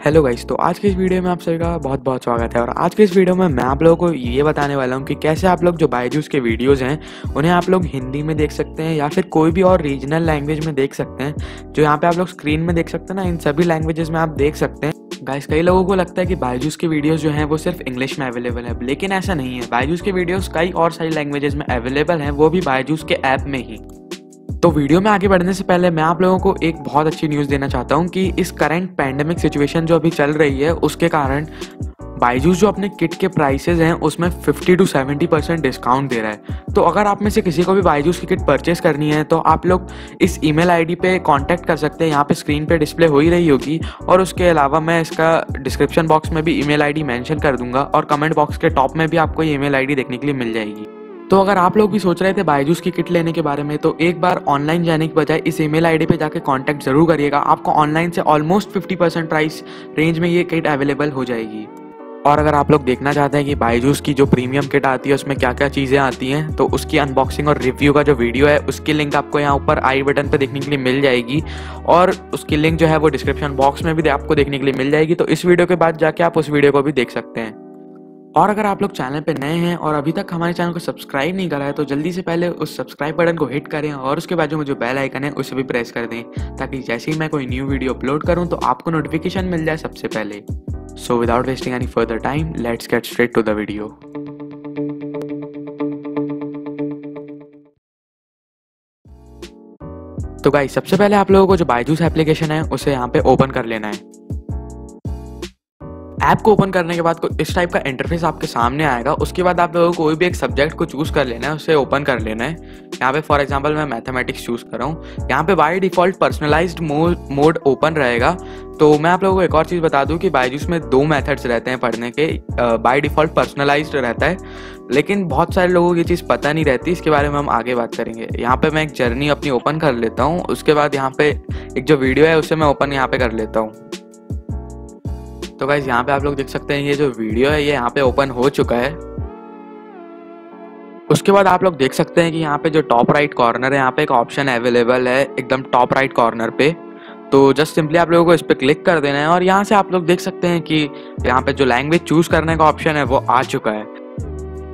Hello guys तो आज के इस वीडियो में आप सभी का बहुत बहुत स्वागत है और आज के इस वीडियो में मैं आप लोगों को ये बताने वाला हूँ कि कैसे आप लोग जो बायजूस के वीडियोस हैं, उन्हें आप लोग हिंदी में देख सकते हैं या फिर कोई भी और रीजनल लैंग्वेज में देख सकते हैं, जो यहाँ पे आप लोग स्क्रीन में देख सकते हैं ना, इन सभी लैंग्वेजेस में आप देख सकते हैं। गाइस कई लोगों को लगता है कि बायजूस के वीडियोस जो हैं, वो सिर्फ़ इंग्लिश में अवेलेबल है, लेकिन ऐसा नहीं है। बायजूस के वीडियोस कई और सारी लैंग्वेजेस में अवेलेबल हैं, वो भी बायजूस के ऐप में ही। तो वीडियो में आगे बढ़ने से पहले मैं आप लोगों को एक बहुत अच्छी न्यूज़ देना चाहता हूँ कि इस करंट पैंडमिक सिचुएशन जो अभी चल रही है, उसके कारण बाईजूस जो अपने किट के प्राइसेज हैं, उसमें 50 टू 70 परसेंट डिस्काउंट दे रहा है। तो अगर आप में से किसी को भी बाईजूस की किट परचेस करनी है तो आप लोग इस ईमेल आईडी पे कांटेक्ट कर सकते हैं। यहाँ पे स्क्रीन पे डिस्प्ले हो ही रही होगी और उसके अलावा मैं इसका डिस्क्रिप्शन बॉक्स में भी ईमेल आईडी मेंशन कर दूँगा और कमेंट बॉक्स के टॉप में भी आपको ये आईडी देखने के लिए मिल जाएगी। तो अगर आप लोग भी सोच रहे थे बायजूस की किट लेने के बारे में तो एक बार ऑनलाइन जाने के बजाय इस ईमेल आईडी पे जाके कांटेक्ट ज़रूर करिएगा। आपको ऑनलाइन से ऑलमोस्ट 50 परसेंट प्राइस रेंज में ये किट अवेलेबल हो जाएगी। और अगर आप लोग देखना चाहते हैं कि बायजूस की जो प्रीमियम किट आती है, उसमें क्या क्या चीज़ें आती हैं तो उसकी अनबॉक्सिंग और रिव्यू का जो वीडियो है, उसकी लिंक आपको यहाँ ऊपर आई बटन पर देखने के लिए मिल जाएगी। और उसकी लिंक जो है वो डिस्क्रिप्शन बॉक्स में भी आपको देखने के लिए मिल जाएगी। तो इस वीडियो के बाद जाके आप उस वीडियो को भी देख सकते हैं। और अगर आप लोग चैनल पे नए हैं और अभी तक हमारे चैनल को सब्सक्राइब नहीं करा है तो जल्दी से पहले उस सब्सक्राइब बटन को हिट करें और उसके बाद जो जो बेल आइकन है, उसे भी प्रेस कर दें, ताकि जैसे ही मैं कोई न्यू वीडियो अपलोड करूँ तो आपको नोटिफिकेशन मिल जाए सबसे पहले। So without wasting any further time let's get straight to the video तो गाइस सबसे पहले आप लोगों को जो बायजूस एप्लीकेशन है, उसे यहाँ पे ओपन कर लेना है। ऐप को ओपन करने के बाद इस टाइप का इंटरफेस आपके सामने आएगा। उसके बाद आप लोगों को कोई भी एक सब्जेक्ट को चूज़ कर लेना है, उसे ओपन कर लेना है। यहाँ पे फॉर एग्जांपल मैं मैथमेटिक्स चूज़ कर रहा हूँ। यहाँ पे by default personalised mode open रहेगा। तो मैं आप लोगों को एक और चीज़ बता दूँ कि बायजूस में दो मेथड्स रहते हैं पढ़ने के। बाय डिफ़ॉल्ट पर्सनलाइज्ड रहता है, लेकिन बहुत सारे लोगों को ये चीज़ पता नहीं रहती। इसके बारे में हम आगे बात करेंगे। यहाँ पे मैं एक जर्नी अपनी ओपन कर लेता हूँ। उसके बाद यहाँ पे एक जो वीडियो है, उसे मैं ओपन यहाँ पे कर लेता हूँ। तो गाइज़ यहाँ पे आप लोग देख सकते हैं ये जो वीडियो है, ये यहाँ पे ओपन हो चुका है। उसके बाद आप लोग देख सकते हैं कि यहाँ पे जो टॉप राइट कॉर्नर है, यहाँ पे एक ऑप्शन अवेलेबल है, एकदम टॉप राइट कॉर्नर पे। तो जस्ट सिंपली आप लोगों को इस पर क्लिक कर देना है और यहाँ से आप लोग देख सकते हैं कि यहाँ पे जो लैंग्वेज चूज़ करने का ऑप्शन है, वो आ चुका है।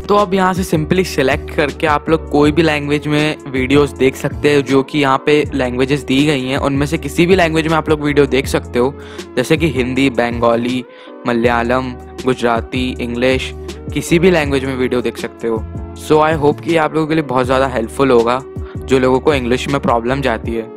तो अब यहाँ से सिंपली सिलेक्ट करके आप लोग कोई भी लैंग्वेज में वीडियोस देख सकते हो, जो कि यहाँ पे लैंग्वेजेस दी गई हैं। उनमें से किसी भी लैंग्वेज में आप लोग वीडियो देख सकते हो, जैसे कि हिंदी, बंगाली, मलयालम, गुजराती, इंग्लिश, किसी भी लैंग्वेज में वीडियो देख सकते हो। सो आई होप कि आप लोगों के लिए बहुत ज़्यादा हेल्पफुल होगा, जो लोगों को इंग्लिश में प्रॉब्लम जाती है।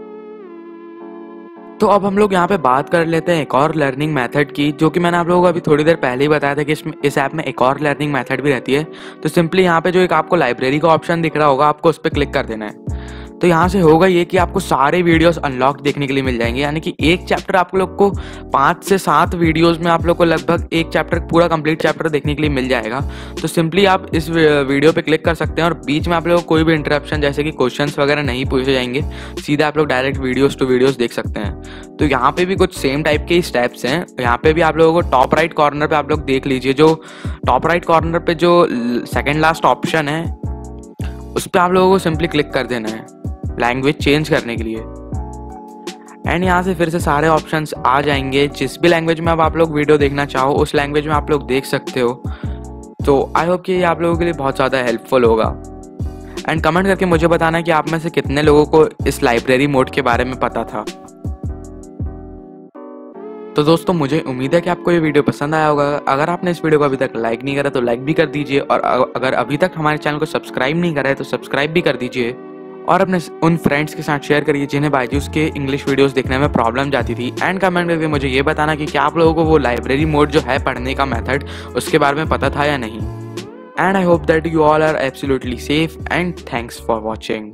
तो अब हम लोग यहाँ पे बात कर लेते हैं एक और लर्निंग मेथड की, जो कि मैंने आप लोगों को अभी थोड़ी देर पहले ही बताया था कि इसमें इस ऐप में एक और लर्निंग मेथड भी रहती है। तो सिंपली यहाँ पे जो एक आपको लाइब्रेरी का ऑप्शन दिख रहा होगा, आपको उस पर क्लिक कर देना है। तो यहाँ से होगा ये कि आपको सारे वीडियोस अनलॉक देखने के लिए मिल जाएँगे। यानी कि एक चैप्टर आप लोग को पाँच से सात वीडियोस में आप लोग को लगभग एक चैप्टर पूरा कंप्लीट चैप्टर देखने के लिए मिल जाएगा। तो सिंपली आप इस वीडियो पे क्लिक कर सकते हैं और बीच में आप लोग को कोई भी इंटरप्शन जैसे कि क्वेश्चन वगैरह नहीं पूछे जाएँगे, सीधे आप लोग डायरेक्ट वीडियोज़ टू वीडियोज़ देख सकते हैं। तो यहाँ पे भी कुछ सेम टाइप के स्टेप्स हैं। यहाँ पे भी आप लोगों को टॉप राइट कॉर्नर पर आप लोग देख लीजिए, जो टॉप राइट कॉर्नर पर जो सेकेंड लास्ट ऑप्शन है, उस पर आप लोगों को सिंपली क्लिक कर देना है। लैंग्वेज चेंज करने के लिए। एंड यहाँ से फिर से सारे ऑप्शन आ जाएँगे। जिस भी लैंग्वेज में अब आप लोग वीडियो देखना चाहो, उस लैंग्वेज में आप लोग देख सकते हो। तो आई होप कि ये आप लोगों के लिए बहुत ज़्यादा हेल्पफुल होगा। एंड कमेंट करके मुझे बताना कि आप में से कितने लोगों को इस लाइब्रेरी मोड के बारे में पता था। तो दोस्तों, मुझे उम्मीद है कि आपको ये वीडियो पसंद आया होगा। अगर आपने इस वीडियो को अभी तक लाइक नहीं करा तो लाइक भी कर दीजिए। और अगर अभी तक हमारे चैनल को सब्सक्राइब नहीं करा है तो सब्सक्राइब भी कर दीजिए। और अपने उन फ्रेंड्स के साथ शेयर करिए जिन्हें बायजूस के इंग्लिश वीडियोस देखने में प्रॉब्लम जाती थी। एंड कमेंट करके मुझे ये बताना कि क्या आप लोगों को वो लाइब्रेरी मोड जो है पढ़ने का मेथड उसके बारे में पता था या नहीं? And I hope that you all are absolutely safe and thanks for watching